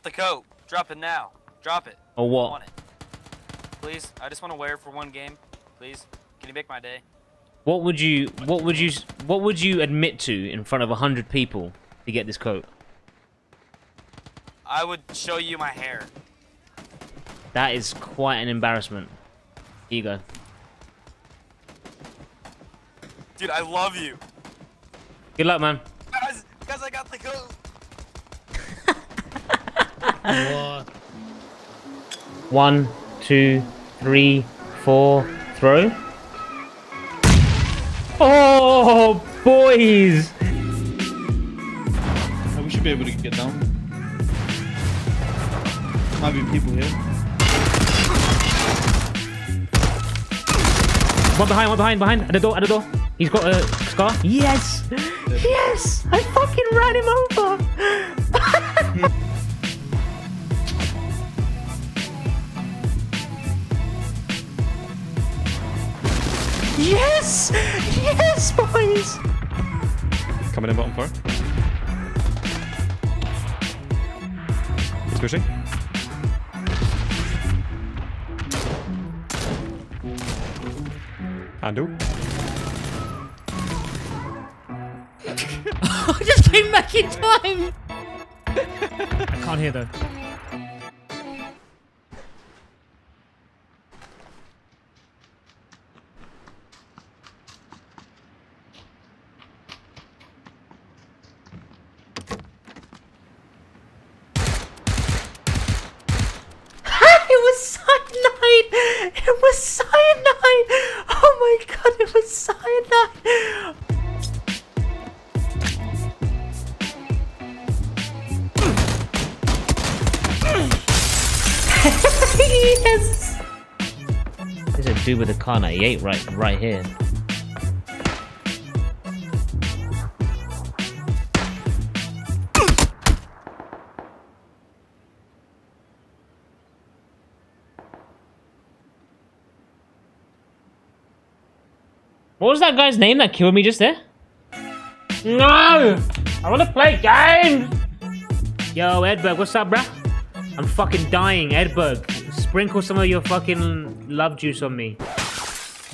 Drop the coat. Drop it now. Drop it. Or I what? want it. Please. I just want to wear it for one game. Please. Can you make my day? What would you what would you what would you admit to in front of a hundred people to get this coat? I would show you my hair. That is quite an embarrassment. Here you go. Dude, I love you. Good luck, man. Guys, guys, I got the coat. What? One, two, three, four, throw. Oh, boys! Oh, we should be able to get down. Might be people here. One behind, one behind, behind, at the door, at the door. He's got a scar. Yes! Yes! I fucking ran him over! Yes! Yes, boys! Coming in bottom floor. He's pushing. Handle. I just came back in time! I can't hear though. It was Cyanide! It was Cyanide! Oh my god, it was Cyanide! yes! There's a dude with a Kar98 right, right here. What was that guy's name that killed me just there? No! I wanna play games! Yo, Edberg, what's up, bruh? I'm fucking dying, Edberg. Sprinkle some of your fucking love juice on me.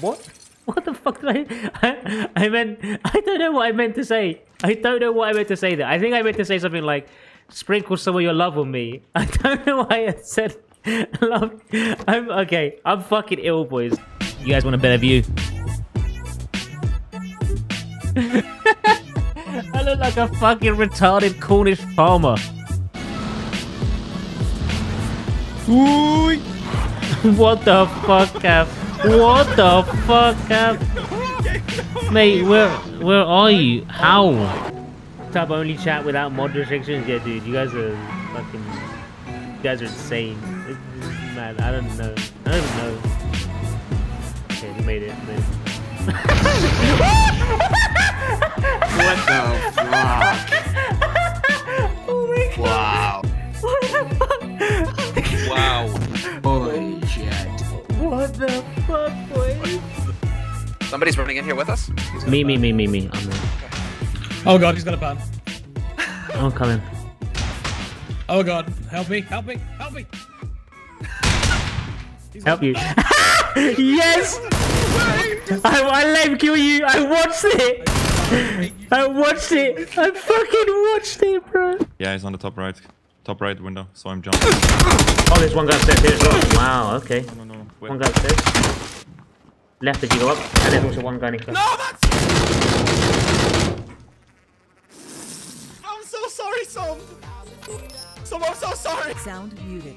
What? What the fuck did I, I? I meant. I don't know what I meant to say. I don't know what I meant to say there. I think I meant to say something like, "Sprinkle some of your love on me." I don't know why I said love. I'm okay. I'm fucking ill, boys. You guys want a better view? I look like a fucking retarded Cornish farmer. Ooh. What the fuck, Cap? What the fuck, Cap? Mate, where where are you? How? Tab only chat without mod restrictions? Yeah, dude, you guys are fucking. You guys are insane. This is mad. I don't know. I don't know. Okay, we made it. Made it. What the fuck? Oh my god. Wow. What the fuck? Wow. Holy shit. What the fuck, boy? Somebody's running in here with us? Me, me, me, me, me. I'm, Oh god, he's got a pan. I'm coming. Oh god, help me, help me, help me. Help you. yes! I, I let kill you. I watched it. I watched it. I fucking watched it, bro. Yeah, he's on the top right. Top right window, so I'm jumping. Oh, there's one guy upstairs here as well. Wow, okay. No, no, no. Wait. One guy upstairs. Left as you go up, and there's also one guy next to No, that's. I'm so sorry, Som. Som, I'm so sorry. Sound muted.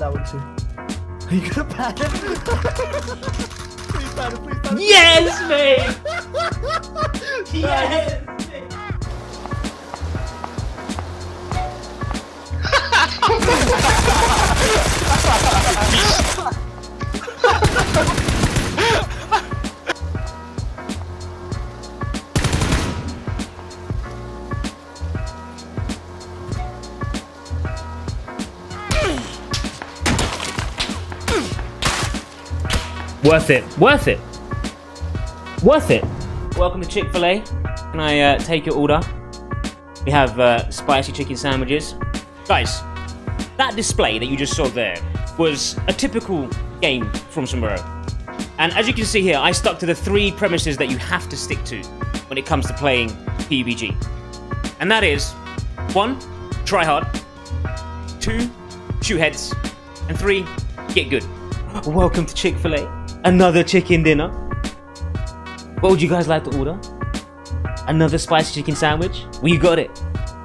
That. Works too. Are you gonna pan it? please pan it, please pan it. Yes, mate. yes. Worth it. Worth it. Worth it. Welcome to Chick fil A. Can I uh, take your order? We have uh, spicy chicken sandwiches. Guys, that display that you just saw there was a typical game from Sombrero. And as you can see here, I stuck to the three premises that you have to stick to when it comes to playing PUBG. And that is one, try hard, two, shoot heads, and three, get good. Welcome to Chick fil A. Another chicken dinner. What would you guys like to order? Another spicy chicken sandwich? We got it.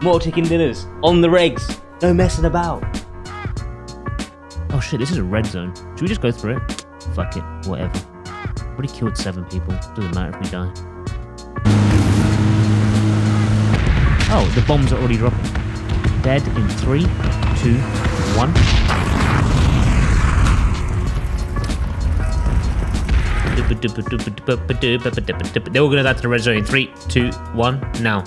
More chicken dinners on the regs. No messing about. Oh shit, this is a red zone. Should we just go through it? Fuck it, whatever. Already killed seven people. Doesn't matter if we die. Oh, the bombs are already dropping. Dead in three, two, one. They're all gonna die to the red zone in three, two, one, now.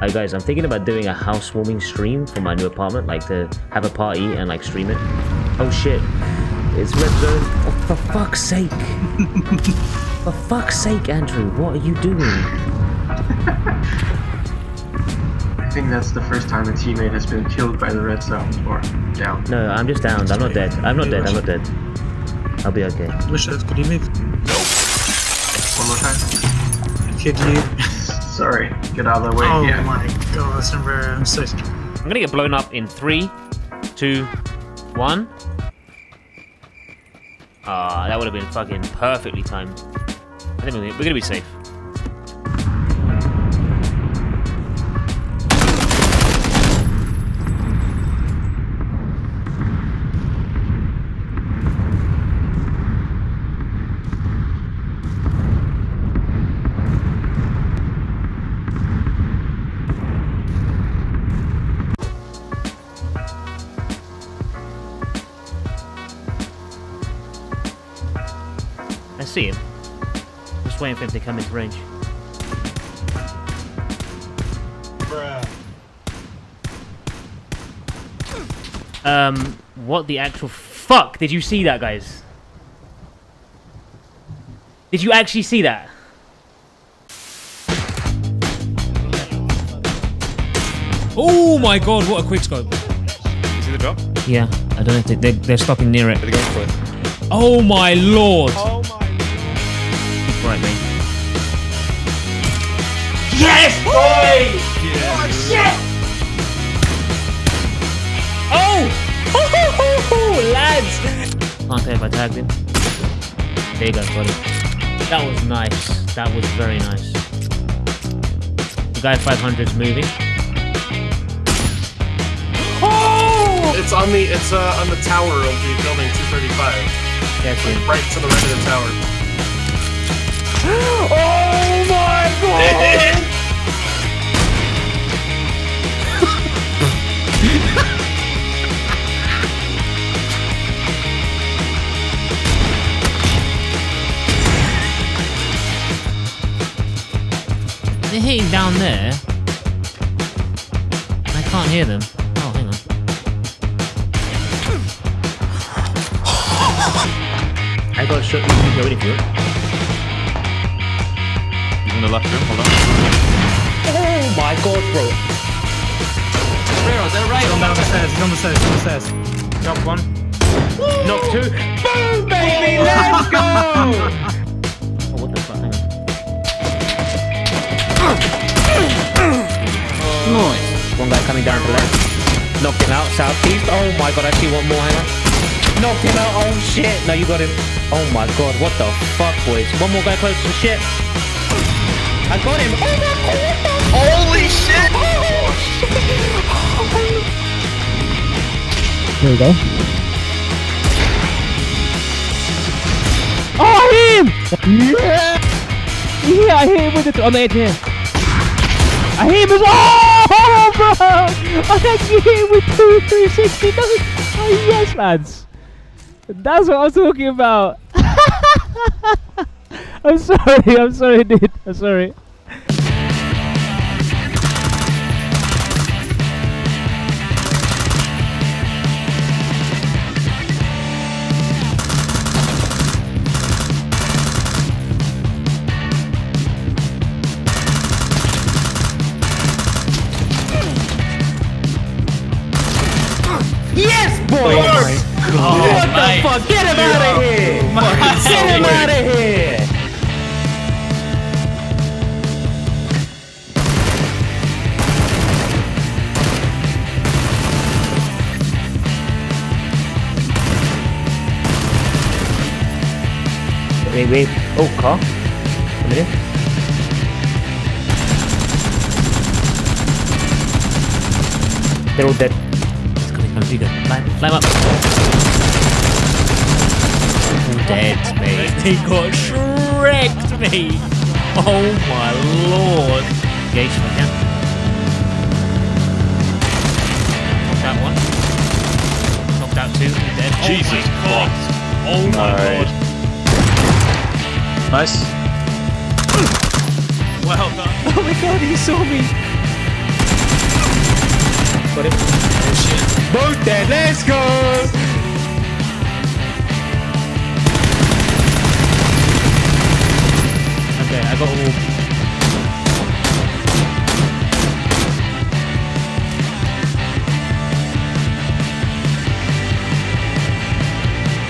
Hi guys, I'm thinking about doing a housewarming stream for my new apartment, like to have a party and like stream it. Oh shit, it's red zone. Oh, for fuck's sake. for fuck's sake, Andrew, what are you doing? I think that's the first time a teammate has been killed by the red zone or down. No, I'm just downed. I'm not dead. I'm not dead. I'm not dead. I'll be okay. Wish that could you move? One more time. Could you? Sorry, get out of the way. Oh yeah. my god, Sombrero, I'm so. I'm gonna get blown up in three, two, one. Ah, that would have been fucking perfectly timed. I think we're we're gonna be safe. Just waiting for him to come into range. Um, what the actual fuck? Did you see that, guys? Did you actually see that? Oh my god, what a quick scope. You see the drop? Yeah, I don't know if they, they, they're stopping near it. They're going for it. Oh my lord. Oh my Right, mate. Oh! Lads! Can't tell if I tagged him. There you go, buddy. That was nice. That was very nice. The guy 500 is moving. It's on the it's uh on the tower of the building 235. That's him. Right to the right of the tower. Oh my god! They're hitting down there. I can't hear them. Oh, hang on. I got shot. You can go in if you want. He's in the left room. Hold on. Oh my god, bro. He's on down the stairs, he's on the stairs, he's on the stairs. Knock one. Knock two. Boom, baby! Let's go! One guy coming down to the left. Knocked him out. Southeast. Oh my god, I see one more. Hang on. Knocked him out. Oh shit. No, you got him. Oh my god, what the fuck, boys? One more guy close to shit. I got him. Oh my god. Holy oh, shit! There we go. Oh, I hit him! Yeah! Yeah, I hit him with it on the edge here. I hit him as Oh, actually hit him with two 360. No. Oh, yes, lads. That's what I was talking about. I'm sorry, I'm sorry, dude. I'm sorry. Wait, wait. Oh, car. A minute. They're all dead. It's coming, coming, bigger. Climb, climb up. Dead, mate. He got shreked, mate. Oh my lord. Okay, she went down. Knocked out one. Knocked out two. Dead. Jesus Christ. Oh my Alright. Oh, lord. Nice. Well done. Oh my god, he saw me. Got him. Oh shit. Both dead, let's go! Okay, I got all.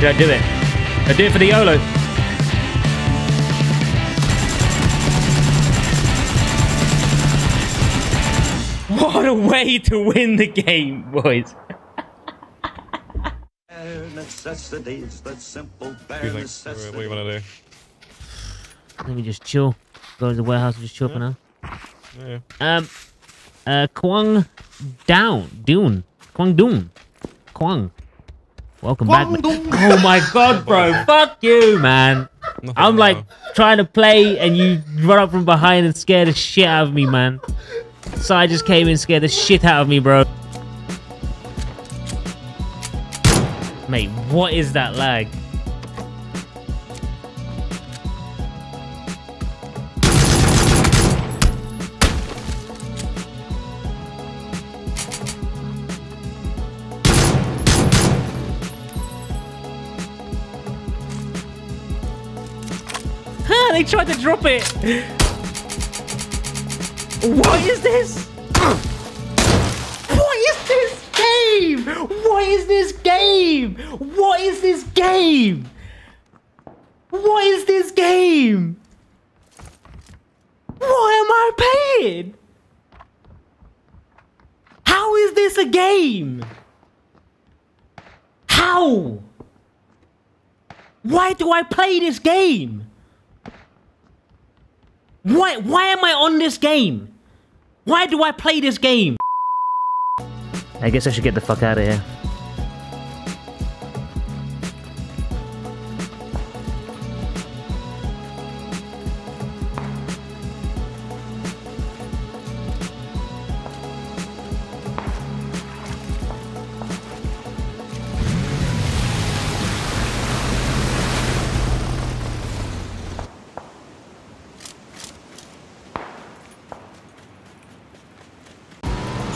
Did I do it? I do it for the YOLO. Way to win the game, boys. necessities that simple bare What you necessities. What do you want to do? Let me just chill. Go to the warehouse and just chill for now. Yeah. Um, uh, Kwang Down, Dune, Kwang Dune, Kwang. Welcome back. man. Oh my god, bro! Fuck you, man. Nothing I'm like wrong. trying to play, and you run up from behind and scare the shit out of me, man. So I just came in, scared the shit out of me, bro. Mate, what is that lag? They tried to drop it. What is this? What is this game? What is this game? What is this game? What is this game? What am I playing? How is this a game? How? Why do I play this game? Why why am I on this game? Why do I play this game? I guess I should get the fuck out of here.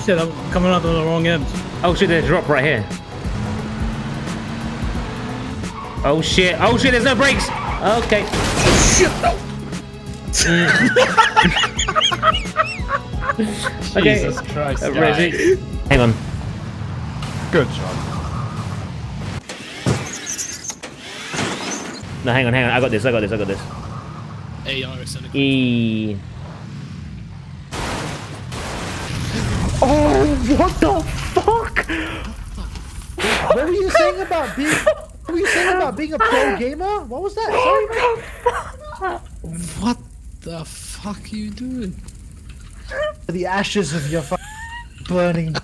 Shit, I'm coming out of the wrong end. Oh shit, there's a drop right here. Oh shit, oh shit, there's no brakes! Okay. okay. Jesus Christ. Uh, Resi. Hang on. Good job. No, hang on, hang on. I got this, I got this, I got this. AR is in E. the fuck? What were you saying about being? What were you saying about being a pro gamer? What was that? Sorry. What the fuck are you doing? The ashes of your fu- burning.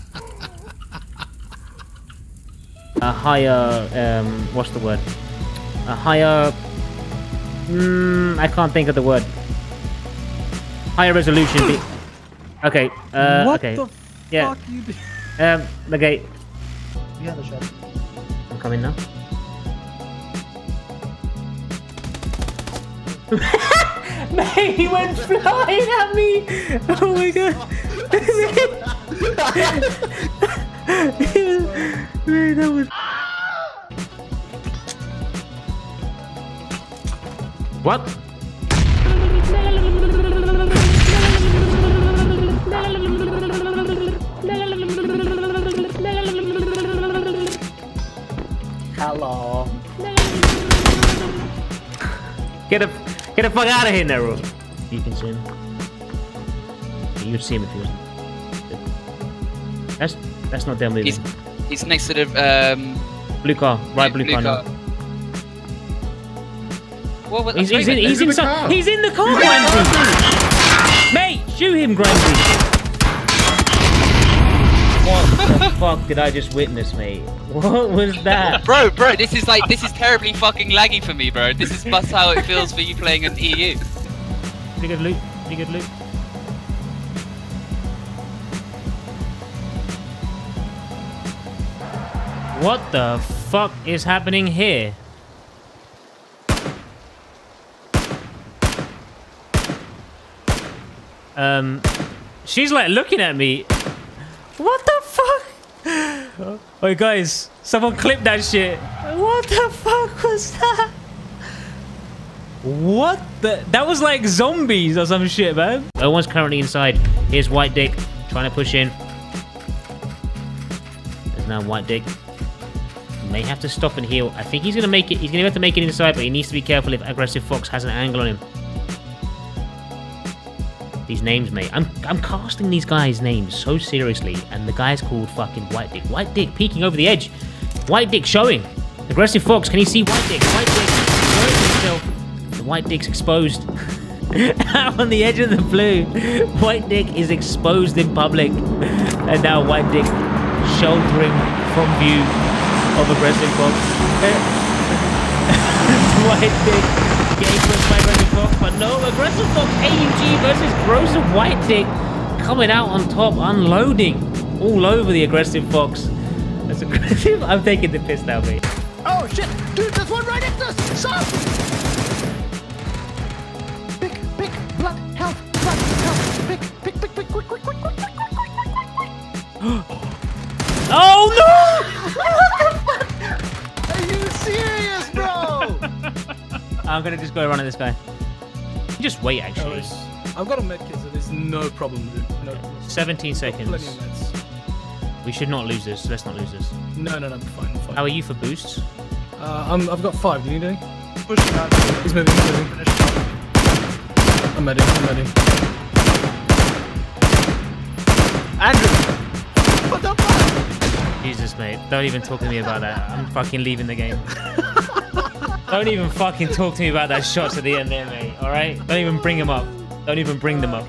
A higher, um, what's the word? A higher. Mm, I can't think of the word. Higher resolution. be- okay. Uh, what okay. The yeah. fuck you doing? Um. Okay. Behind the shed. I'm coming now. Mate, he went flying at me! Oh my god! Man, that was. What? Get the get the fuck out of here, Nero. You can see him. You'd see him if you. was. That's that's not them moving. He's he's next to the um. Blue car, right blue, car. now. What, what, He's, he's, in, He's he's in the car. He's in the car, Grimsy. Mate, shoot him, Grimsy. Fuck did I just witness, mate? What was that? Bro, bro, this is like this is terribly fucking laggy for me, bro. This is that's how it feels for you playing an EU. Pretty good loot. Pretty good loot. What the fuck is happening here? Um, she's like looking at me. What the fuck? Wait, guys, someone clip that shit. What the fuck was that? What the? That was like zombies or some shit, man. No one's currently inside. Here's White Dick trying to push in. There's now White Dick. He may have to stop and heal. I think he's gonna make it. He's gonna have to make it inside, but he needs to be careful if Aggressive Fox has an angle on him. These names, mate. I'm I'm casting these guys' names so seriously, and the guy's called fucking White Dick. White Dick peeking over the edge. White Dick showing. Aggressive Fox, can you see White Dick? White Dick showing himself. The White Dick's exposed. Out on the edge of the blue. White Dick is exposed in public. And now White Dick sheltering from view of Aggressive Fox. White Dick getting pushed by Aggressive but no, Aggressive Fox AUG versus Groza of White Dick coming out on top, unloading all over the Aggressive Fox. That's aggressive. I'm taking the piss now, mate. Oh shit! Dude, there's one right to us! Stop! Pick, pick, blood, health, blood, health. Pick, pick, pick, pick, quick, quick, quick, quick, quick, quick, quick, quick, quick. Oh Are you serious, bro? I'm gonna just go around at this guy. Just wait, actually. worries. I've got a med kit, so there's no problem. No problem. 17 seconds. We should not lose this. Let's not lose this. No, no, no, I'm fine, I'm fine. How are you for boosts? Uh, I'm, I've got five. Do you need any? Pushing out. He's moving, he's moving. I'm ready, I'm ready. Andrew! What the fuck? Jesus, mate. Don't even talk to me about that. I'm fucking leaving the game. Don't even fucking talk to me about that shots at the end there, mate. Alright? Don't even bring them up. Don't even bring them up.